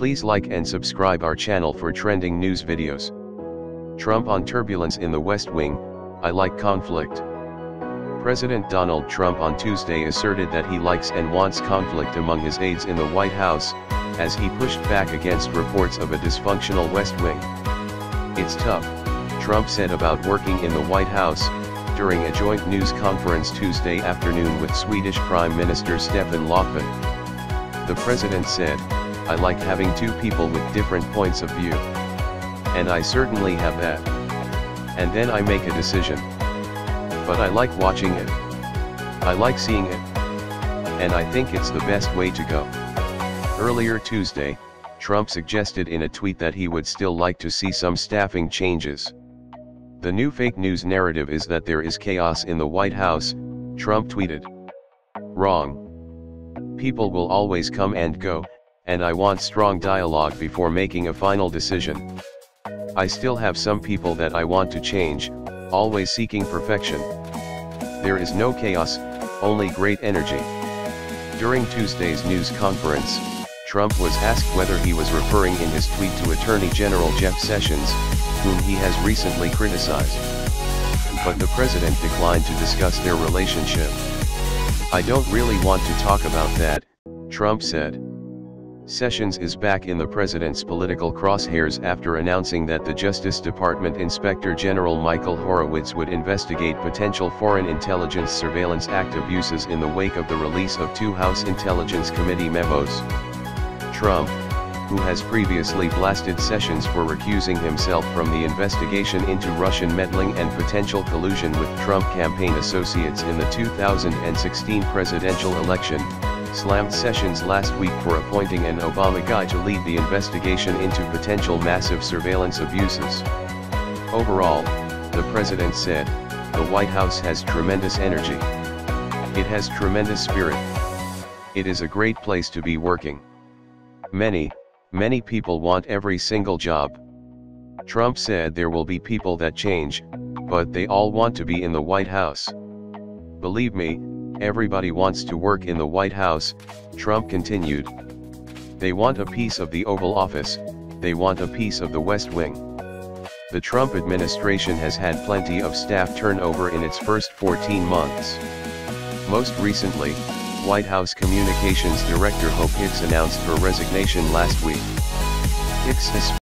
Please like and subscribe our channel for trending news videos. Trump on turbulence in the West Wing, I like conflict. President Donald Trump on Tuesday asserted that he likes and wants conflict among his aides in the White House, as he pushed back against reports of a dysfunctional West Wing. It's tough, Trump said about working in the White House, during a joint news conference Tuesday afternoon with Swedish Prime Minister Stefan Löfven. The president said, I like having two people with different points of view. And I certainly have that. And then I make a decision. But I like watching it. I like seeing it. And I think it's the best way to go. Earlier Tuesday, Trump suggested in a tweet that he would still like to see some staffing changes. The new fake news narrative is that there is chaos in the White House, Trump tweeted. Wrong. People will always come and go, and I want strong dialogue before making a final decision. I still have some people that I want to change, always seeking perfection. There is no chaos, only great energy. During Tuesday's news conference, Trump was asked whether he was referring in his tweet to Attorney General Jeff Sessions, whom he has recently criticized. But the president declined to discuss their relationship. I don't really want to talk about that, Trump said. Sessions is back in the president's political crosshairs after announcing that the Justice Department Inspector General Michael Horowitz would investigate potential Foreign Intelligence Surveillance Act abuses in the wake of the release of two House Intelligence Committee memos. Trump, who has previously blasted Sessions for recusing himself from the investigation into Russian meddling and potential collusion with Trump campaign associates in the 2016 presidential election, slammed Sessions last week for appointing an Obama guy to lead the investigation into potential massive surveillance abuses. Overall, the president said, the White House has tremendous energy. It has tremendous spirit. It is a great place to be working. Many, many people want every single job. Trump said there will be people that change, but they all want to be in the White House. Believe me, Everybody wants to work in the White House, Trump continued. They want a piece of the Oval Office, they want a piece of the West Wing. The Trump administration has had plenty of staff turnover in its first 14 months. Most recently, White House Communications Director Hope Hicks announced her resignation last week. Hicks has